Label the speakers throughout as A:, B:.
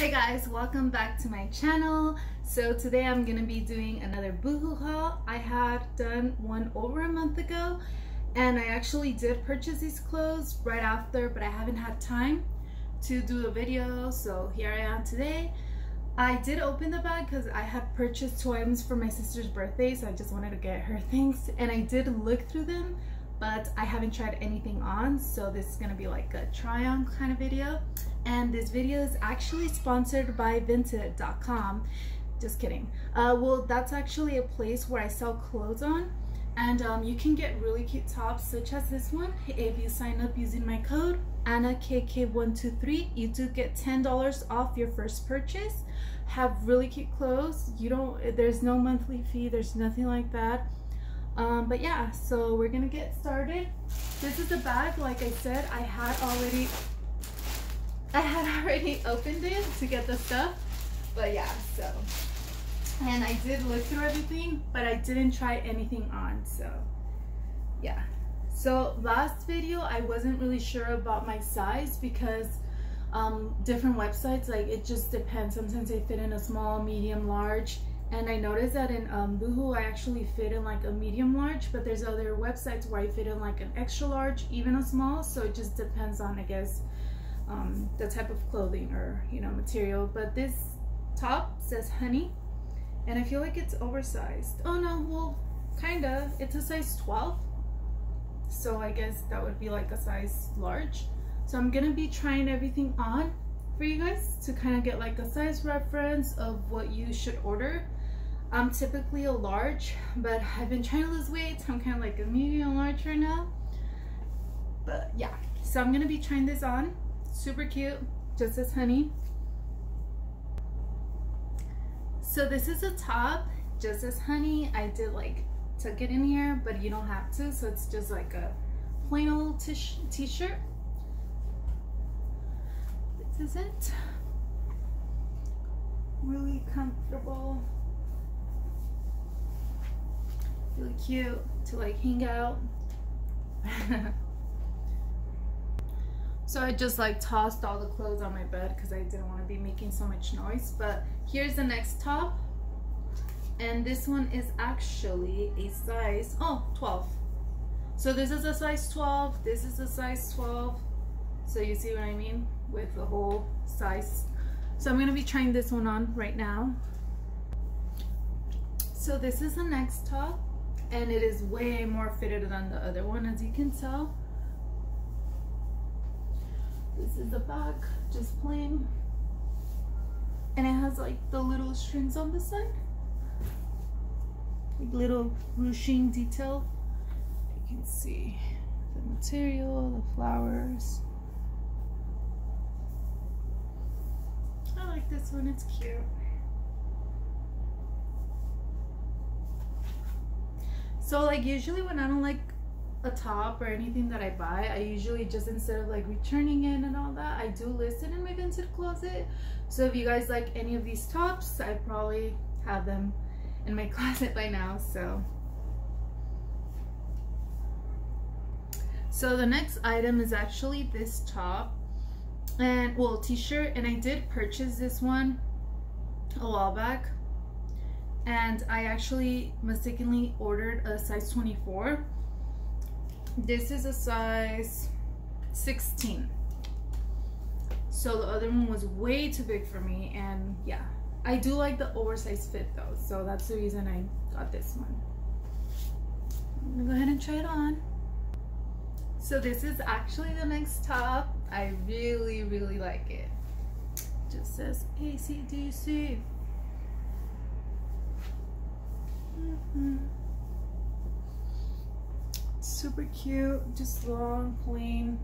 A: Hey guys, welcome back to my channel. So today I'm gonna be doing another boohoo haul. I had done one over a month ago and I actually did purchase these clothes right after but I haven't had time to do a video so here I am today. I did open the bag because I had purchased two items for my sister's birthday so I just wanted to get her things and I did look through them but I haven't tried anything on so this is gonna be like a try on kind of video. And this video is actually sponsored by vinted.com just kidding. Uh, well that's actually a place where I sell clothes on and um, you can get really cute tops such as this one if you sign up using my code ANAKK123 you do get $10 off your first purchase. Have really cute clothes. You don't there's no monthly fee there's nothing like that um, but yeah so we're gonna get started this is the bag like I said I had already I had already opened it to get the stuff, but yeah, so. And I did look through everything, but I didn't try anything on, so yeah. So last video, I wasn't really sure about my size because um, different websites, like it just depends. Sometimes they fit in a small, medium, large. And I noticed that in um, Boohoo, I actually fit in like a medium large, but there's other websites where I fit in like an extra large, even a small. So it just depends on, I guess, um, the type of clothing or you know material. But this top says honey and I feel like it's oversized. Oh no well kinda. It's a size 12 so I guess that would be like a size large. So I'm gonna be trying everything on for you guys to kind of get like a size reference of what you should order I'm typically a large but I've been trying to lose weight so I'm kind of like a medium large right now. But yeah so I'm gonna be trying this on. Super cute just as honey. So this is a top just as honey. I did like tuck it in here but you don't have to so it's just like a plain old t-shirt. This is it really comfortable really cute to like hang out So I just like tossed all the clothes on my bed because I didn't want to be making so much noise. But here's the next top. And this one is actually a size, oh, 12. So this is a size 12, this is a size 12. So you see what I mean with the whole size. So I'm gonna be trying this one on right now. So this is the next top and it is way more fitted than the other one as you can tell. This is the back, just plain. And it has like the little strings on the side. Like little ruching detail. You can see the material, the flowers. I like this one, it's cute. So like usually when I don't like a top or anything that I buy, I usually just instead of like returning it and all that, I do list it in my Vinted closet. So if you guys like any of these tops, I probably have them in my closet by now. So, so the next item is actually this top and well t-shirt and I did purchase this one a while back and I actually mistakenly ordered a size 24 this is a size 16 so the other one was way too big for me and yeah. I do like the oversized fit though so that's the reason I got this one. I'm gonna go ahead and try it on. So this is actually the next top. I really really like it. It just says ACDC mm super cute, just long, plain.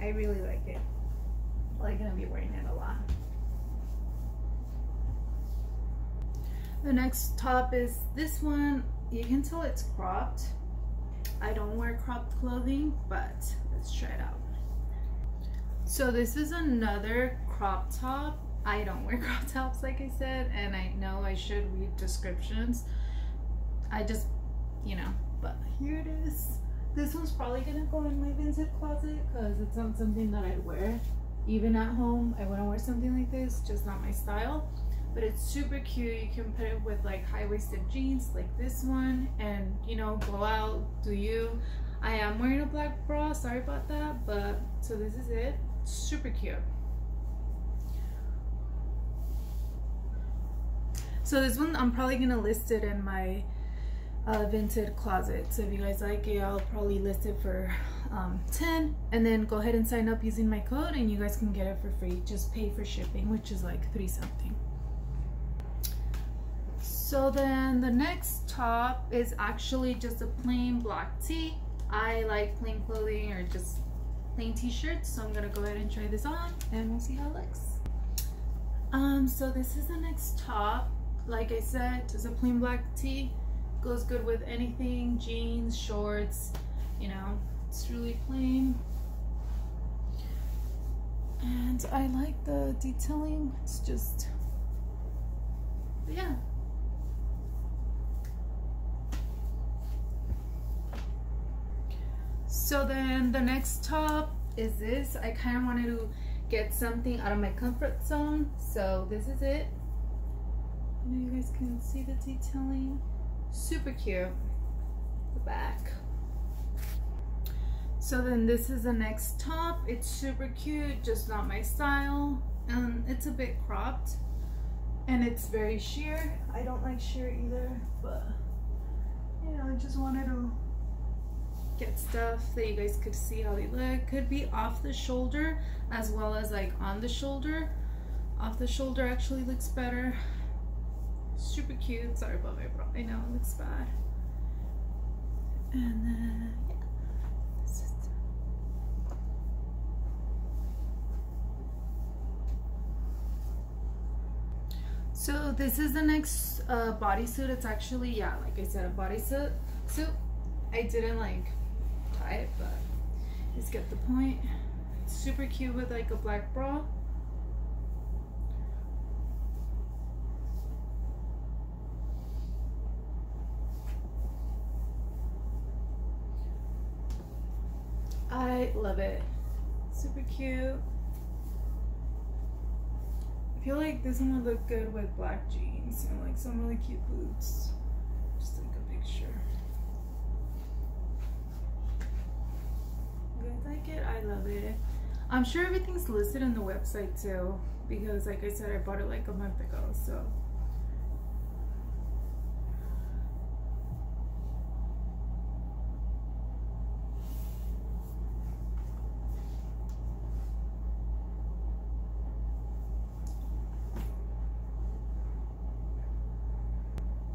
A: I really like it. I'm gonna be wearing it a lot. The next top is this one. You can tell it's cropped. I don't wear cropped clothing, but let's try it out. So this is another crop top. I don't wear crop tops like I said, and I know I should read descriptions I just, you know, but here it is. This one's probably gonna go in my Vinted closet because it's not something that I'd wear. Even at home, I wouldn't wear something like this, just not my style. But it's super cute. You can put it with like high-waisted jeans like this one and you know, go out, do you. I am wearing a black bra, sorry about that, but so this is it. Super cute. So this one, I'm probably gonna list it in my uh, Vinted closet. So if you guys like it, I'll probably list it for um, 10 and then go ahead and sign up using my code and you guys can get it for free. Just pay for shipping, which is like three something. So then the next top is actually just a plain black tee. I like plain clothing or just plain t-shirts. So I'm gonna go ahead and try this on and we'll see how it looks. Um, so this is the next top. Like I said, just a plain black tee goes good with anything jeans shorts you know it's really plain. And I like the detailing it's just yeah. So then the next top is this. I kind of wanted to get something out of my comfort zone. So this is it you guys can see the detailing. Super cute. The back. So then this is the next top. It's super cute just not my style. And it's a bit cropped and it's very sheer. I don't like sheer either but you know I just wanted to get stuff that you guys could see how they look. Could be off the shoulder as well as like on the shoulder. Off the shoulder actually looks better super cute. Sorry about my bra. I know it looks bad. And then yeah. this is So this is the next uh, bodysuit. It's actually, yeah, like I said, a bodysuit. Suit. I didn't like tie it, but just get the point. super cute with like a black bra. I love it. Super cute. I feel like this one would look good with black jeans and like some really cute boots. Just like a picture. You like it? I love it. I'm sure everything's listed on the website too because like I said I bought it like a month ago so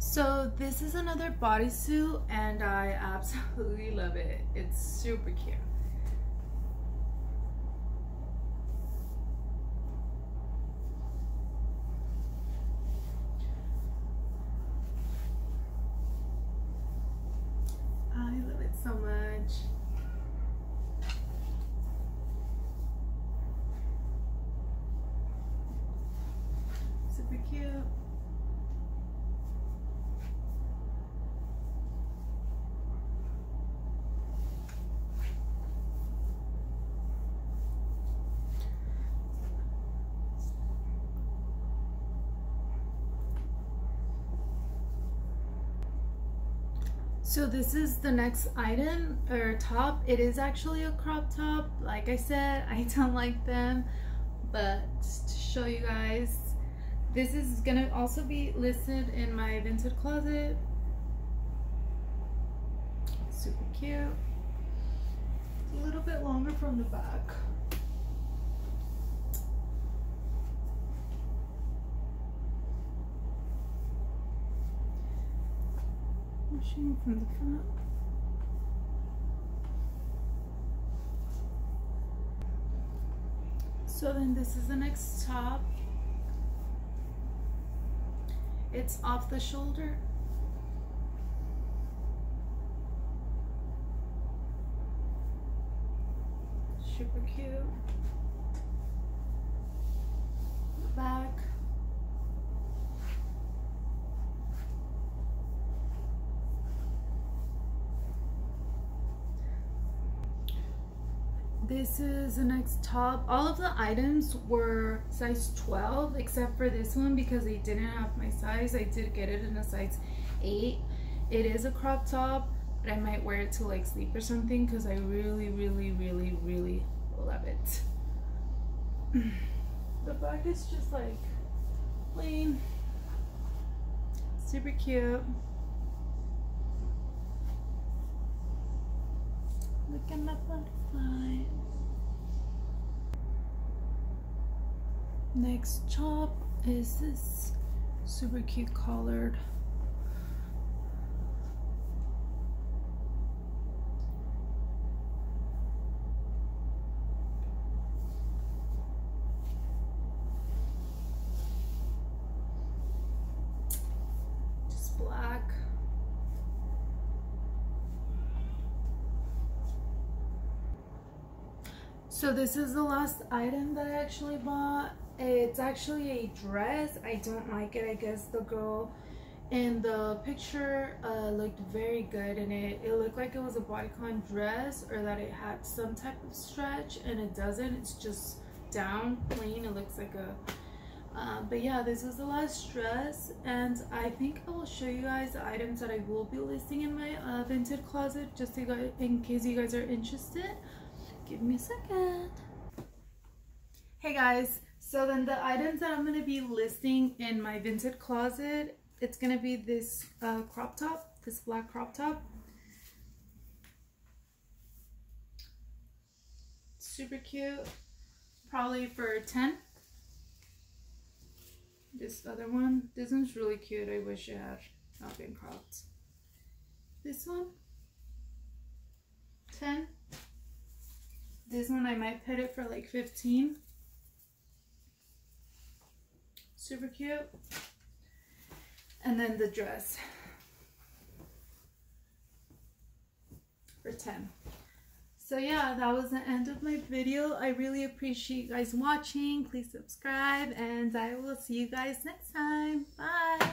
A: So this is another bodysuit and I absolutely love it. It's super cute. I love it so much. Super cute. So this is the next item or top. It is actually a crop top. Like I said, I don't like them, but to show you guys, this is gonna also be listed in my Vinted closet. Super cute. A little bit longer from the back. Pushing from the front. So then this is the next top. It's off the shoulder. Super cute. Back. This is the next top. All of the items were size 12 except for this one because they didn't have my size. I did get it in a size 8 it is a crop top but i might wear it to like sleep or something because i really really really really love it. The back is just like plain. Super cute look at my butterfly. Next top is this super cute collared So this is the last item that I actually bought. It's actually a dress. I don't like it. I guess the girl in the picture uh, looked very good in it. It looked like it was a bodycon dress or that it had some type of stretch and it doesn't. It's just down plain. It looks like a uh, but yeah this is the last dress and I think I will show you guys the items that I will be listing in my uh, Vinted closet just guys, in case you guys are interested give me a second. Hey guys, so then the items that I'm to be listing in my Vinted closet, it's to be this uh, crop top, this black crop top. Super cute, probably for 10. This other one, this one's really cute. I wish it had not been cropped. This one, 10. This one I might put it for like 15. Super cute. And then the dress for 10. So yeah, that was the end of my video. I really appreciate you guys watching. Please subscribe and I will see you guys next time. Bye.